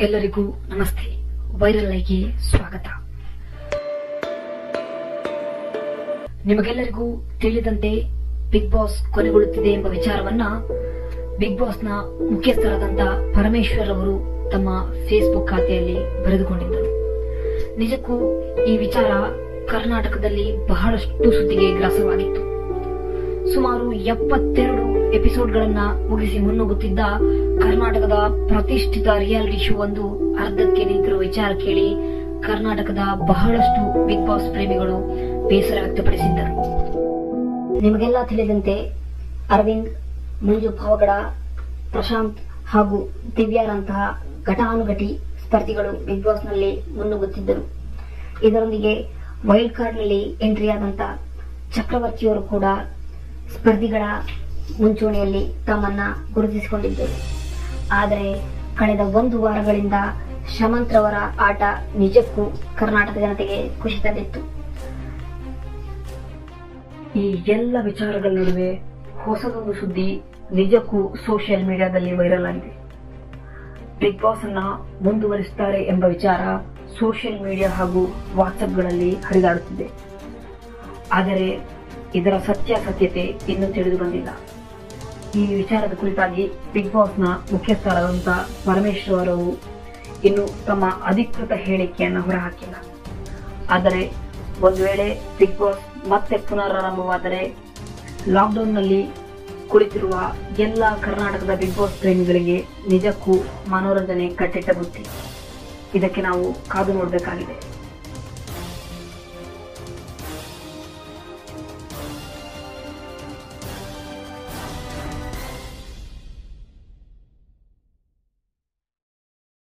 ಎಲ್ಲರಿಗೂ ನಮಸ್ತೆ. ವೈರಲ್ ಆಗಿ ಸ್ವಾಗತ. ನಿಮಗೆಲ್ಲರಿಗೂ ತಿಳಿದಂತೆ ಬಿಗ್ ಬಾಸ್ ಕೊನೆಗೊಳ್ಳುತ್ತಿದೆ ಎಂಬ ವಿಚಾರವನ್ನ ಬಿಗ್ ಬಾಸ್ನ ಮುಖ್ಯಸ್ಥರಾದಂತ ಪರಮೇಶ್ವರ್ ಅವರು ತಮ್ಮ ಫೇಸ್ಬುಕ್ ಖಾತೆಯಲ್ಲಿ ಬರೆದುಕೊಂಡಿದ್ದರು. ನಿಜಕ್ಕೂ ಈ ವಿಚಾರ ಕರ್ನಾಟಕದಲ್ಲಿ ಬಹಳಷ್ಟು ಸುದ್ದಿಗೆ ಗ್ರಾಸವಾಗಿತ್ತು. ಸುಮಾರು ಎಪ್ಪತ್ತೆರಡು ಎಪಿಸೋಡ್ಗಳನ್ನ ಮುಗಿಸಿ ಮುನ್ನುಗ್ಗುತ್ತಿದ್ದ ಕರ್ನಾಟಕದ ಪ್ರತಿಷ್ಠಿತ ರಿಯಾಲಿಟಿ ಶೋ ಒಂದು ಅರ್ಧಕ್ಕೆ ನಿಂತಿರುವ ವಿಚಾರ ಕೇಳಿ ಕರ್ನಾಟಕದ ಬಹಳಷ್ಟು ಬಿಗ್ ಬಾಸ್ ಪ್ರೇಮಿಗಳು ಬೇಸರ ವ್ಯಕ್ತಪಡಿಸಿದ್ದರು. ನಿಮಗೆಲ್ಲ ತಿಳಿದಂತೆ ಅರವಿಂದ್, ಮಂಜು ಪಾವಗಡ, ಪ್ರಶಾಂತ್ ಹಾಗೂ ದಿವ್ಯಾರಂತಹ ಘಟಾನುಘಟಿ ಸ್ಪರ್ಧಿಗಳು ಬಿಗ್ ಬಾಸ್ನಲ್ಲಿ ಮುನ್ನುಗ್ಗುತ್ತಿದ್ದರು. ಇದರೊಂದಿಗೆ ವೈಲ್ಡ್ ಕಾರ್ಡ್ನಲ್ಲಿ ಎಂಟ್ರಿಯಾದಂತಹ ಚಕ್ರವರ್ತಿಯವರು ಕೂಡ ಸ್ಪರ್ಧಿಗಳ ಮುಂಚೂಣಿಯಲ್ಲಿ ತಮ್ಮನ್ನ ಗುರುತಿಸಿಕೊಂಡಿದ್ದರು. ಆದರೆ ಕಳೆದ ಒಂದು ವಾರಗಳಿಂದ ಶಮಂತ್ರವರ ಆಟ ನಿಜಕ್ಕೂ ಕರ್ನಾಟಕ ಜನತೆಗೆ ಖುಷಿ ತಂದಿತ್ತು ಈ ಎಲ್ಲ ವಿಚಾರಗಳ ನಡುವೆ ಹೊಸದೊಂದು ಸುದ್ದಿ ನಿಜಕ್ಕೂ ಸೋಷಿಯಲ್ ಮೀಡಿಯಾದಲ್ಲಿ ವೈರಲ್ ಆಗಿದೆ. ಬಿಗ್ ಬಾಸ್ ಅನ್ನ ಮುಂದುವರಿಸುತ್ತಾರೆ ಎಂಬ ವಿಚಾರ ಸೋಷಿಯಲ್ ಮೀಡಿಯಾ ಹಾಗೂ ವಾಟ್ಸ್ಆಪ್ಗಳಲ್ಲಿ ಹರಿದಾಡುತ್ತಿದೆ. ಆದರೆ ಇದರ ಸತ್ಯಾಸತ್ಯತೆ ಇನ್ನೂ ತಿಳಿದು ಬಂದಿಲ್ಲ. ಈ ವಿಚಾರದ ಕುರಿತಾಗಿ ಬಿಗ್ ಬಾಸ್ನ ಮುಖ್ಯಸ್ಥರಾದಂಥ ಪರಮೇಶ್ವರ್ ಅವರು ಇನ್ನು ತಮ್ಮ ಅಧಿಕೃತ ಹೇಳಿಕೆಯನ್ನು ಹೊರಹಾಕಿಲ್ಲ. ಆದರೆ ಒಂದು ವೇಳೆ ಬಿಗ್ ಬಾಸ್ ಮತ್ತೆ ಪುನರಾರಂಭವಾದರೆ ಲಾಕ್ಡೌನ್ನಲ್ಲಿ ಕುಳಿತಿರುವ ಎಲ್ಲ ಕರ್ನಾಟಕದ ಬಿಗ್ ಬಾಸ್ ಪ್ರೇಮಿಗಳಿಗೆ ನಿಜಕ್ಕೂ ಮನೋರಂಜನೆ ಕಟ್ಟಿಟ್ಟ ಬುತ್ತಿ. ಇದಕ್ಕೆ ನಾವು ಕಾದು ನೋಡಬೇಕಾಗಿದೆ.